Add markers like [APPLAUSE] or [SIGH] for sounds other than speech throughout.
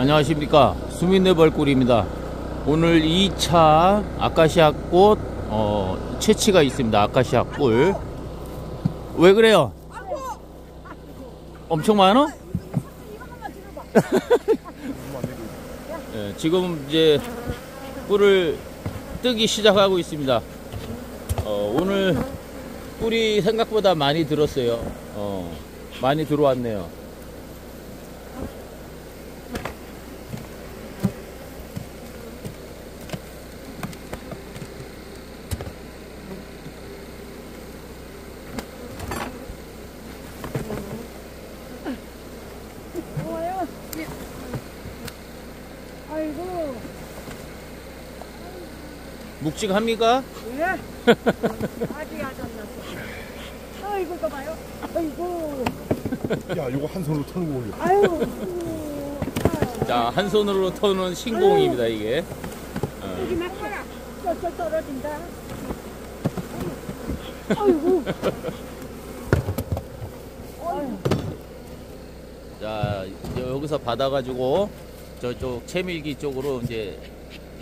안녕하십니까 수민네 벌꿀입니다 오늘 2차 아카시아 꽃 어, 채취가 있습니다 아카시아 꿀왜 그래요? 엄청 많아? [LAUGHS] 예, 지금 이제 꿀을 뜨기 시작하고 있습니다 어, 오늘 꿀이 생각보다 많이 들었어요 어, 많이 들어왔네요. 묵직합니까? 예. 아직 안 났어. 아이고, 이거 봐요. 아이고, 야, 요거 한 손으로 터는 거 올려. 아유. 아유. 자, 한 손으로 터는 신공입니다, 이게. 어, 여기 막혀라. 쩔쩔 떨어진다. 아이고. 아유. 자, 여기서 받아가지고 저쪽 채밀기 쪽으로 이제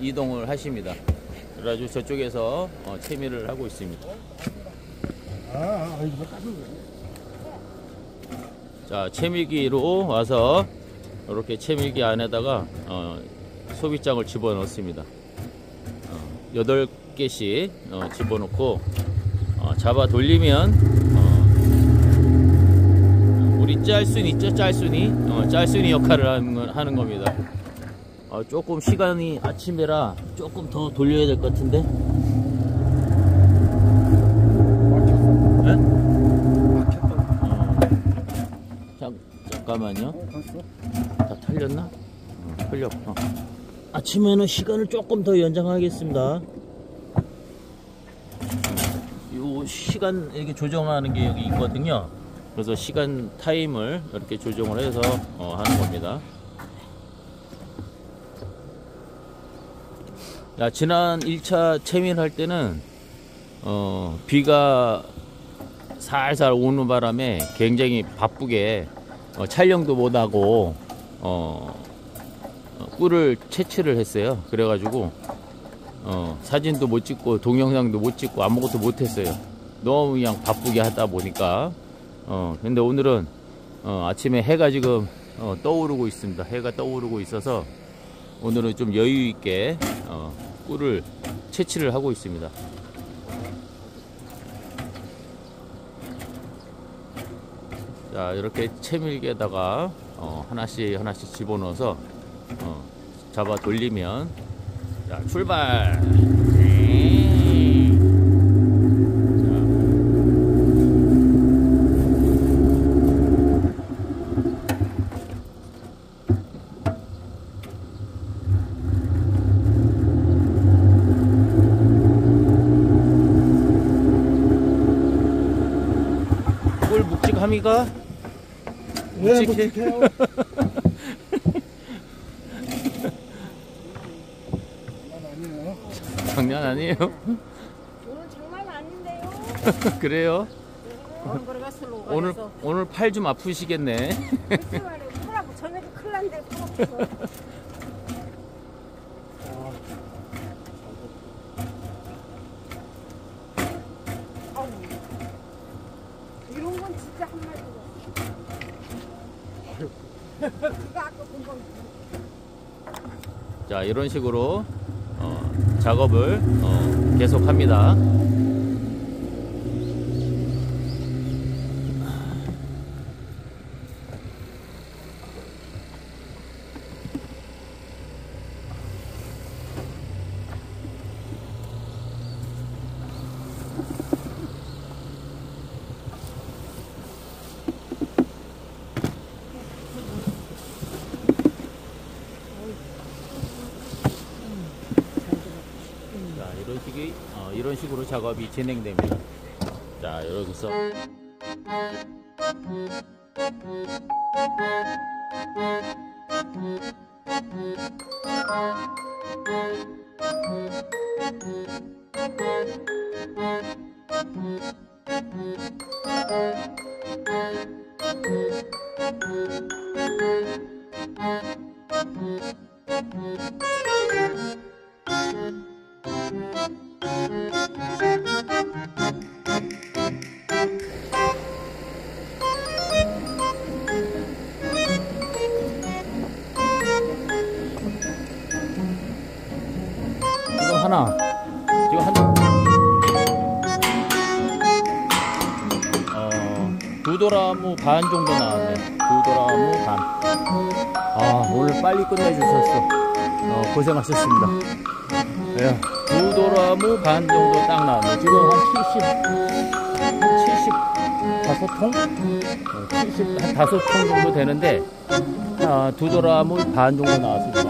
이동을 하십니다. 그래가지고 저쪽에서 어, 채밀을 하고 있습니다. 아, 아, 이거 뭐? 자, 채밀기로 와서 이렇게 채밀기 안에다가 어, 소비장을 집어넣습니다. 어, 8개씩 어, 집어넣고 어, 잡아 돌리면 어, 우리 짤순이 있죠? 짤순이? 어, 짤순이 역할을 하는, 건- 하는 겁니다. 어, 조금 시간이 아침이라 조금 더 돌려야 될 것 같은데? 네? 어, 잠, 잠깐만요. 어? 다 털렸나? 어, 털렸구나. 아침에는 시간을 조금 더 연장하겠습니다. 어, 요 시간 이렇게 조정하는 게 여기 있거든요. 그래서 시간 타임을 이렇게 조정을 해서 어, 하는 겁니다. 야, 지난 1차 채민할 때는 어, 비가 살살 오는 바람에 굉장히 바쁘게 어, 촬영도 못하고 어, 어, 꿀을 채취를 했어요. 그래가지고 어, 사진도 못 찍고 동영상도 못 찍고 아무것도 못 했어요. 너무 그냥 바쁘게 하다 보니까 어, 근데 오늘은 어, 아침에 해가 지금 어, 떠오르고 있습니다. 해가 떠오르고 있어서 오늘은 좀 여유 있게 어, 꿀을 채취를 하고 있습니다. 자 이렇게 채밀기에다가 어, 하나씩 하나씩 집어넣어서 어, 잡아 돌리면 자 출발 네. 자, 꿀 묵직합니까? 네, 묵직해? 묵직해요. 난 [LAUGHS] 아니에요. 장난 아니에요? 오늘 장난 아닌데요? [LAUGHS] 그래요? 오늘 오늘 팔 좀 아프시겠네. 말에 뭐라고 저녁에 큰일 난데 풀었어. 아우. 이런 건 진짜 한 본거 자 이런 식으로 어, 작업을 어, 계속합니다. 이런 식이 어, 이런 식으로 작업이 진행됩니다. 자 여기서 음. 하나, 지금 하나. 어, 두 도라무 반 정도 나왔네. 두 도라무 반. 아, 오늘 빨리 끝내주셨어. 어, 고생하셨습니다. 예, 두 도라무 반 정도 딱 나왔네. 지금 한 70, 한 75통? 어, 70, 한 5통 정도 되는데, 아, 두 도라무 반 정도 나왔습니다.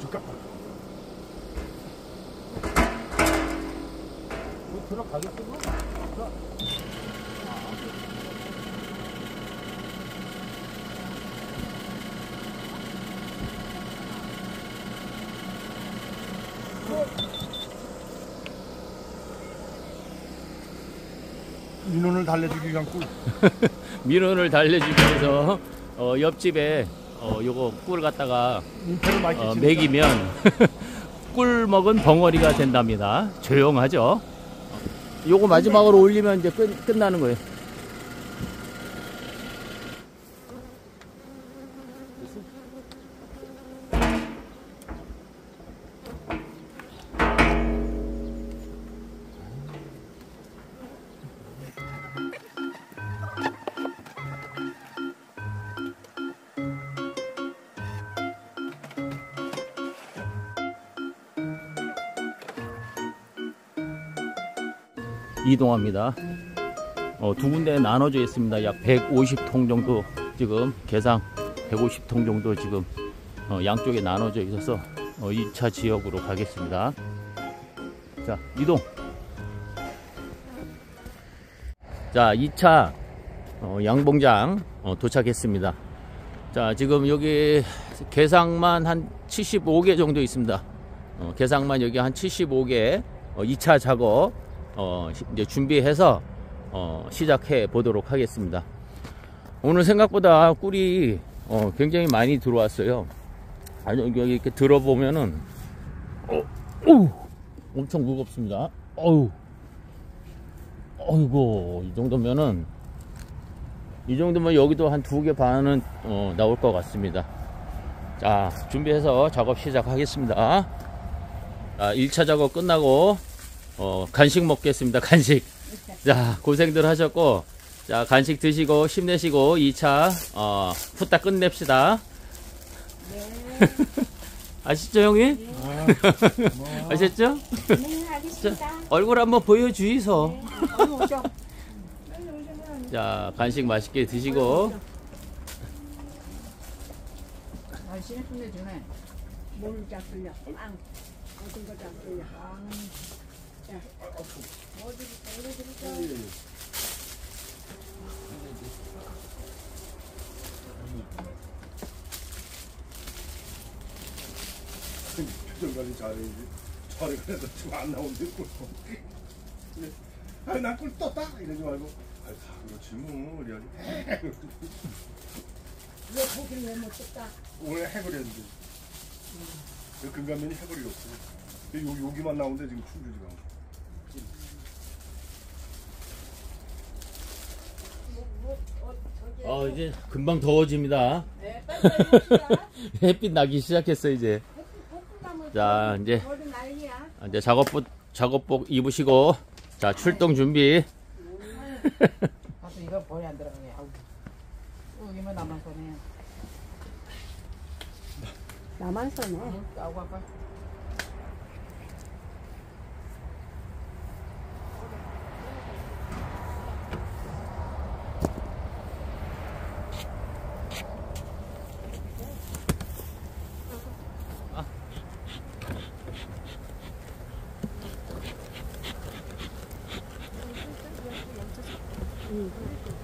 줄까? 들어가겠어? 민원을 달래주기 위한 꿀. [LAUGHS] 민원을 달래주기 위해서 어, 옆집에 어, 요거 꿀 갖다가 민폐를 많이 어, 끼치니까. 먹이면 [LAUGHS] 꿀 먹은 벙어리가 된답니다. 조용하죠? 요거 마지막으로 올리면 이제 끝, 끝나는 거예요. 이동합니다. 어, 두 군데 나눠져 있습니다. 약 150통 정도 지금 개상 150통 정도 지금 어, 양쪽에 나눠져 있어서 어, 2차 지역으로 가겠습니다. 자, 이동. 자, 2차 어, 양봉장 어, 도착했습니다. 자, 지금 여기 개상만 한 75개 정도 있습니다. 어, 개상만 여기 한 75개 어, 2차 작업 어, 시- 이제 준비해서 어, 시작해 보도록 하겠습니다. 오늘 생각보다 꿀이 어, 굉장히 많이 들어왔어요. 아니 여기 이렇게 들어보면은 어, 어우, 엄청 무겁습니다. 어우, 어이고 이 정도면은 이 정도면 여기도 한 두 개 반은 어, 나올 것 같습니다. 자 준비해서 작업 시작하겠습니다. 자, 1차 작업 끝나고 어, 간식 먹겠습니다. 간식. 자, 고생들 하셨고, 자, 간식 드시고, 힘내시고, 2차, 어, 후딱 끝냅시다. [LAUGHS] 아시죠, 형님? 아, 뭐. [LAUGHS] 아셨죠? 네, 알겠습니다. 얼굴 한번 보여주이소. 오시면 자, 간식 맛있게 드시고, 날씨는 끝내주네. 뭘 잡으려? 빵. 어떤 거 잡으려? 빵. 표정 관리 잘해야지. 저리 그래도 지금 안 나오는데 꿀. 아니 나꿀 떴다 이러지 말고. 아이 다 그렇지 뭐 우리 왜 고기를 왜못 뜯다? 오늘 해그랬는데. 그 금감면이 해그리 없어. 여기 여기만 나오는데 지금 충주지가. 뭐, 뭐, 어, 저기. 어, 이제 금방 더워집니다. 네. [LAUGHS] 햇빛 나기 시작했어, 이제. 자, 이제, 난리야. 이제 작업복, 작업복 입으시고, 자, 출동 준비. 가서 이거 볼이 안 들어가게. 아우. 여기만 나만 써네. Mm.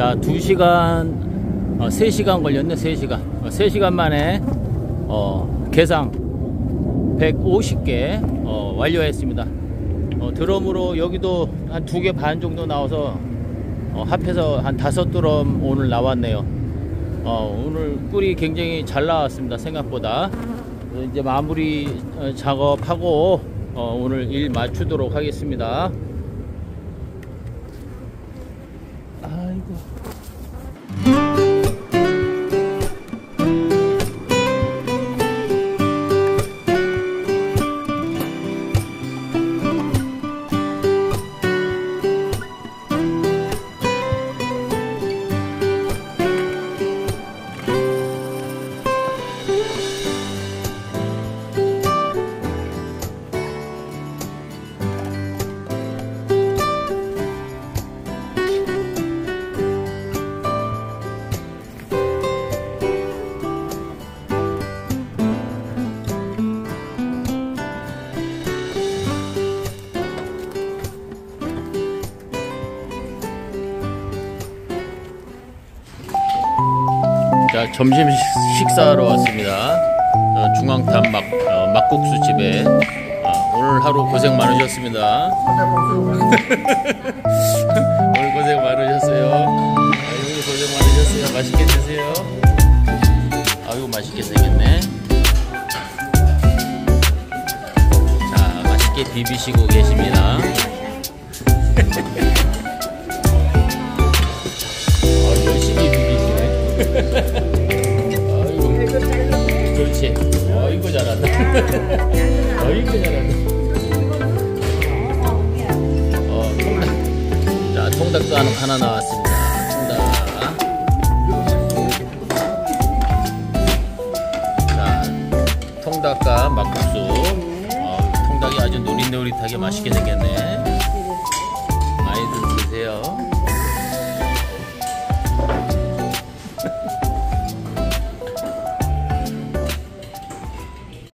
자, 2시간, 어, 3시간 걸렸네, 3시간. 어, 3시간 만에, 어, 개상 150개, 어, 완료했습니다. 어, 드럼으로 여기도 한 두 개 반 정도 나와서, 어, 합해서 한 다섯 드럼 오늘 나왔네요. 어, 오늘 꿀이 굉장히 잘 나왔습니다, 생각보다. 이제 마무리 어, 작업하고, 어, 오늘 일 마치도록 하겠습니다. 자, 점심 식- 식사하러 왔습니다. 어, 중앙탑 막, 어, 막국수 집에. 어, 오늘 하루 고생 많으셨습니다. 통닭도 하나 나왔습니다. 통닭. 자, 통닭과 막국수. 어, 통닭이 아주 노릇노릇하게 맛있게 생겼네.